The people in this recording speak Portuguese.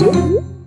Uhum.